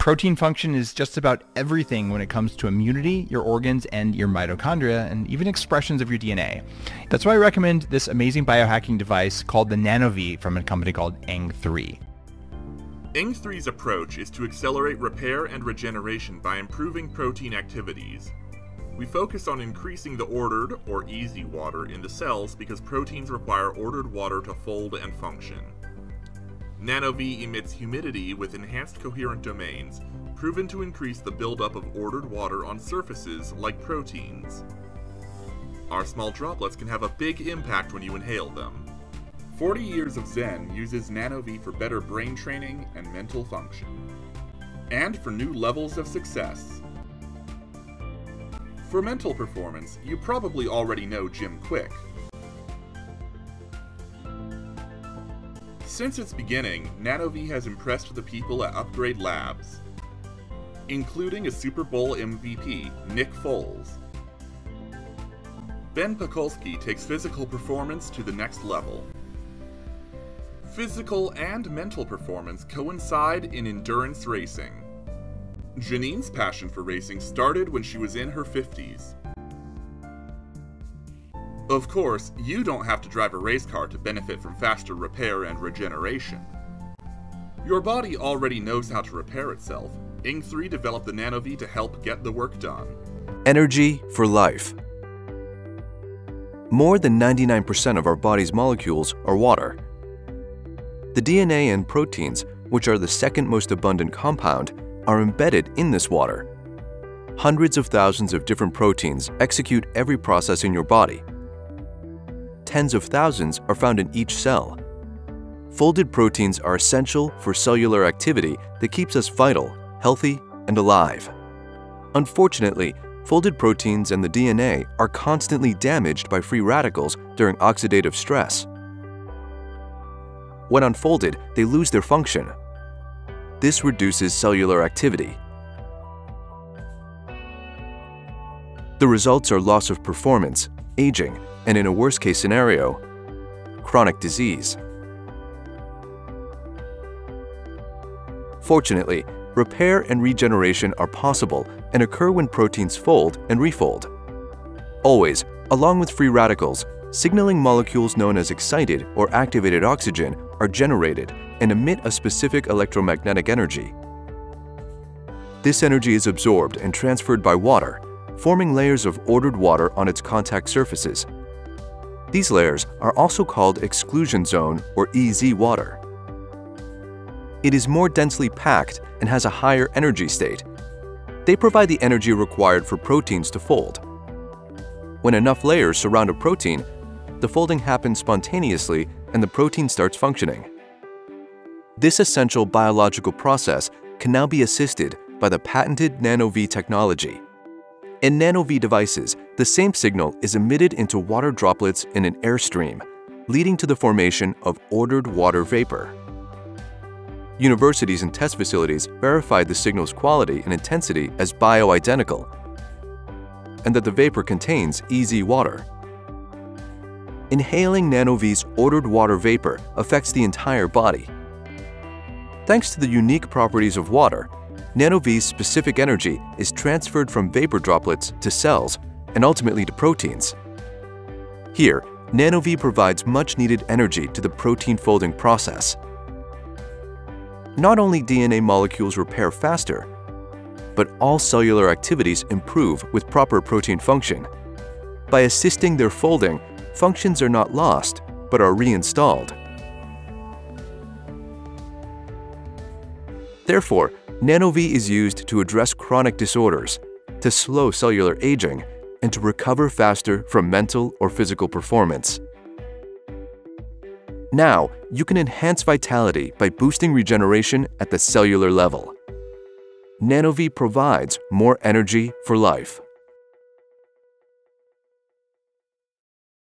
Protein function is just about everything when it comes to immunity, your organs, and your mitochondria, and even expressions of your DNA. That's why I recommend this amazing biohacking device called the NanoVi from a company called Eng3. Eng3's approach is to accelerate repair and regeneration by improving protein activities. We focus on increasing the ordered, or EZ water, in the cells because proteins require ordered water to fold and function. NanoVi emits humidity with enhanced coherent domains, proven to increase the buildup of ordered water on surfaces like proteins. Our small droplets can have a big impact when you inhale them. 40 Years of Zen uses NanoVi for better brain training and mental function. And for new levels of success. For mental performance, you probably already know Jim Kwik, Since its beginning, NanoVi has impressed the people at Upgrade Labs, including a Super Bowl MVP, Nick Foles. Ben Pakulski takes physical performance to the next level. Physical and mental performance coincide in endurance racing. Janine's passion for racing started when she was in her 50s. Of course, you don't have to drive a race car to benefit from faster repair and regeneration. Your body already knows how to repair itself. Eng3 developed the NanoVi to help get the work done. Energy for life. More than 99% of our body's molecules are water. The DNA and proteins, which are the second most abundant compound, are embedded in this water. Hundreds of thousands of different proteins execute every process in your body, tens of thousands are found in each cell. Folded proteins are essential for cellular activity that keeps us vital, healthy, and alive. Unfortunately, folded proteins and the DNA are constantly damaged by free radicals during oxidative stress. When unfolded, they lose their function. This reduces cellular activity. The results are loss of performance, aging, and in a worst-case scenario, chronic disease. Fortunately, repair and regeneration are possible and occur when proteins fold and refold. Always, along with free radicals, signaling molecules known as excited or activated oxygen are generated and emit a specific electromagnetic energy. This energy is absorbed and transferred by water, forming layers of ordered water on its contact surfaces these layers are also called exclusion zone or EZ water. It is more densely packed and has a higher energy state. They provide the energy required for proteins to fold. When enough layers surround a protein, the folding happens spontaneously and the protein starts functioning. This essential biological process can now be assisted by the patented NanoVi technology. In NanoVi devices, the same signal is emitted into water droplets in an airstream, leading to the formation of ordered water vapor. Universities and test facilities verified the signal's quality and intensity as bioidentical, and that the vapor contains EZ water. Inhaling NanoVi's ordered water vapor affects the entire body. Thanks to the unique properties of water, NanoVi's specific energy is transferred from vapor droplets to cells and ultimately to proteins. Here, NanoVi provides much-needed energy to the protein folding process. Not only DNA molecules repair faster, but all cellular activities improve with proper protein function. By assisting their folding, functions are not lost, but are reinstalled. Therefore, NanoVi is used to address chronic disorders, to slow cellular aging, and to recover faster from mental or physical performance. Now, you can enhance vitality by boosting regeneration at the cellular level. NanoVi provides more energy for life.